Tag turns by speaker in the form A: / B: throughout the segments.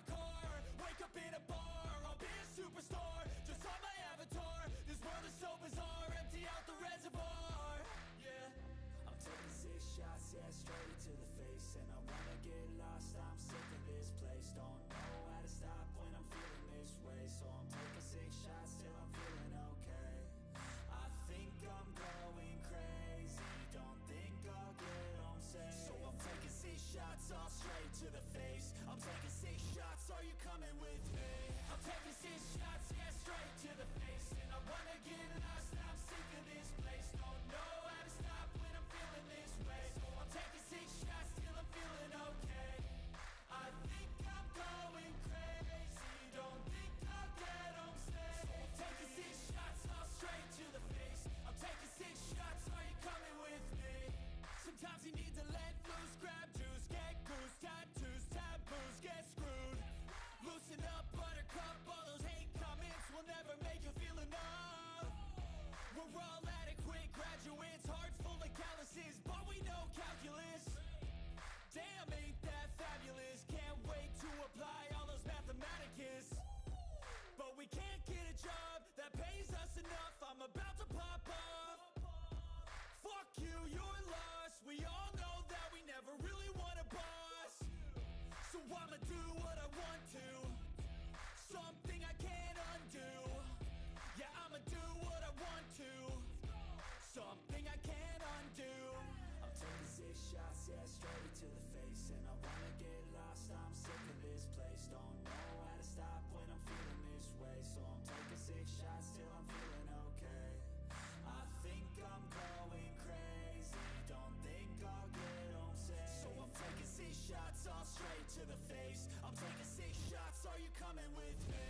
A: my car. Wake up in a bar. I'll be a superstar. Just on my avatar. This world is so bizarre. Empty out the reservoir. Yeah. I'm taking six shots Yeah, straight to the face. And I wanna get lost. I So I'ma do what I want to. Something I can't undo. Yeah, I'ma do what I want to. Something I can't undo. I'm taking six shots, yeah, straight you coming with me?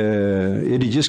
B: É, ele diz